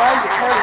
No doubt trying to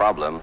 problem.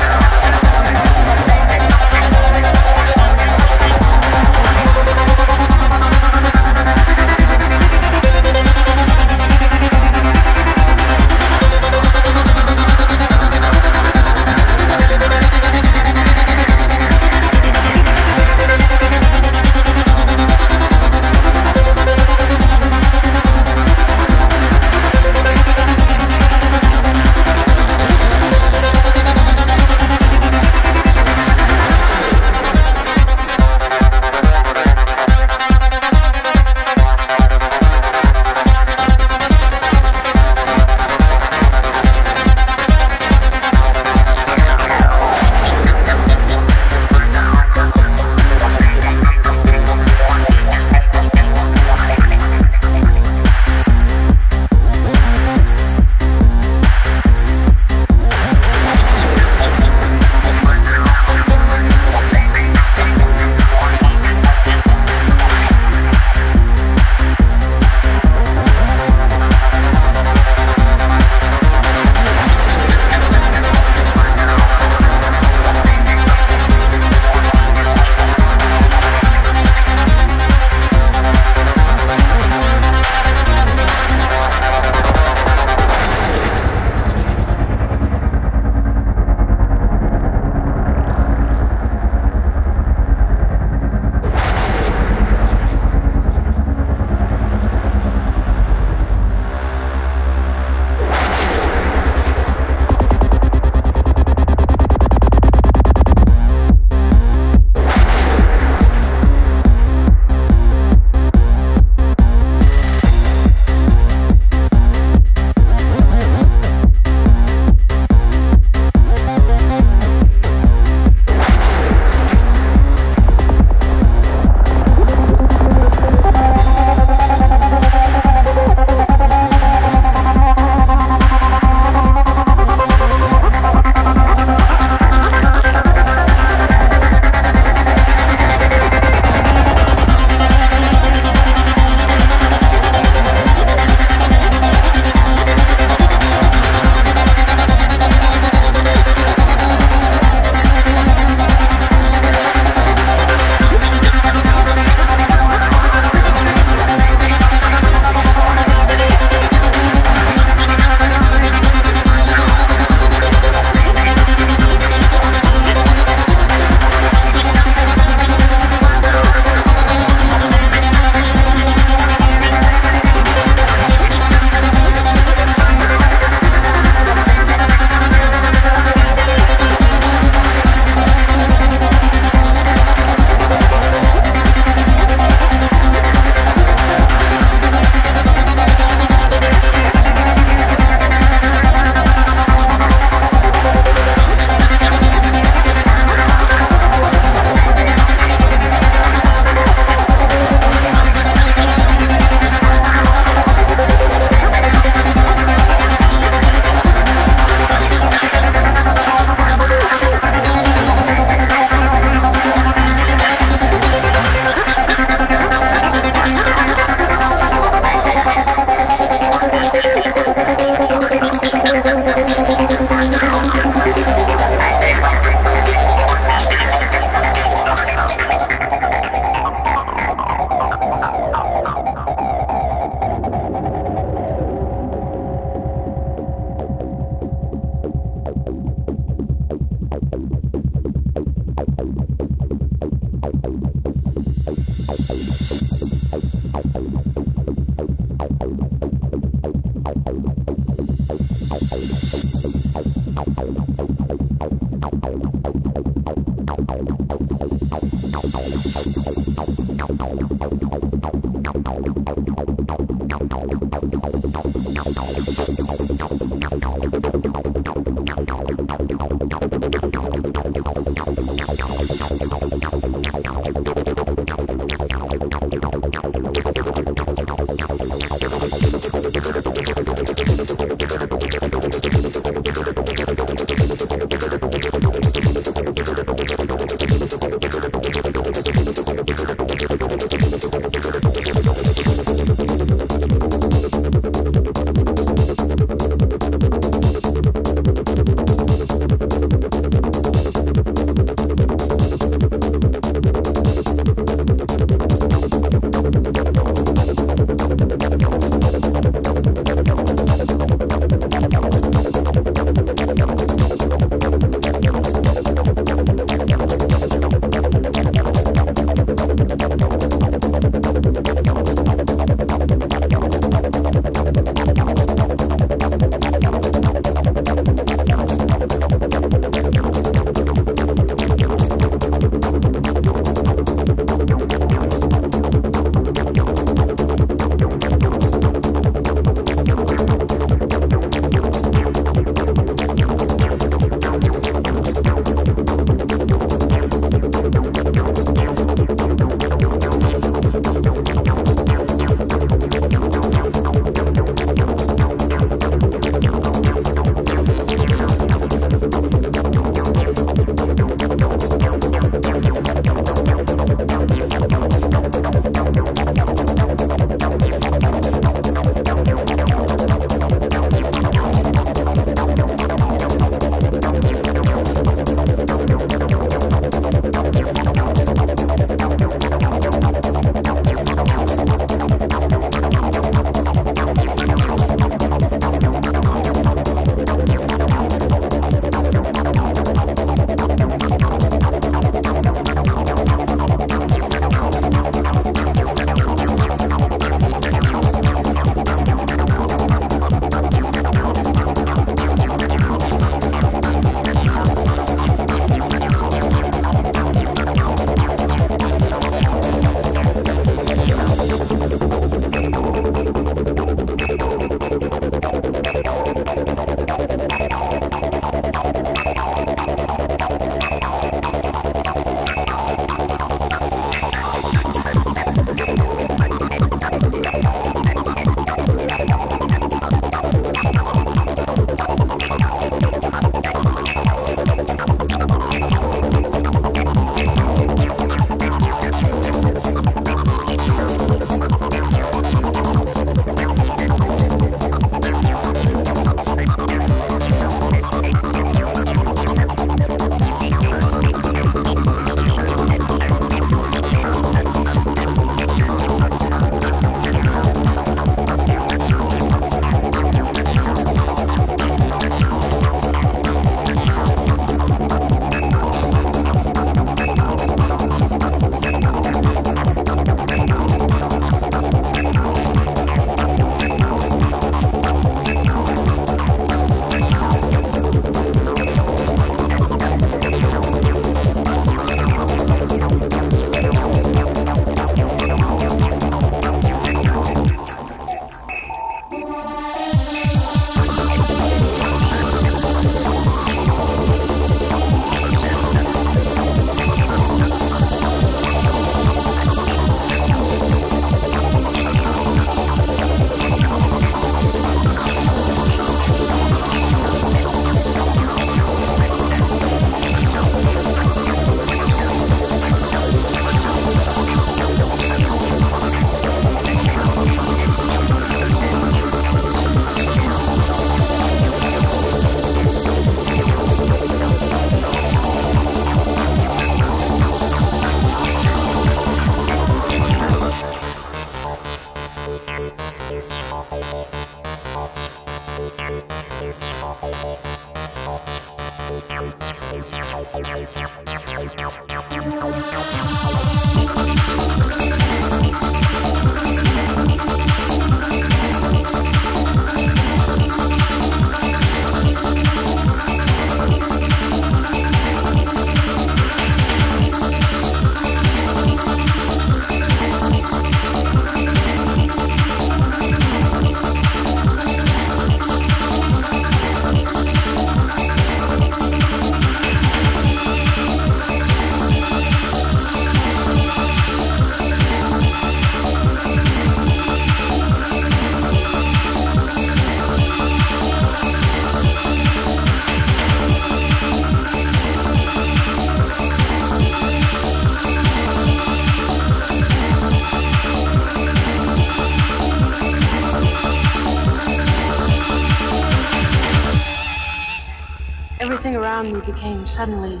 Suddenly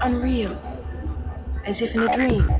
unreal, as if in a dream.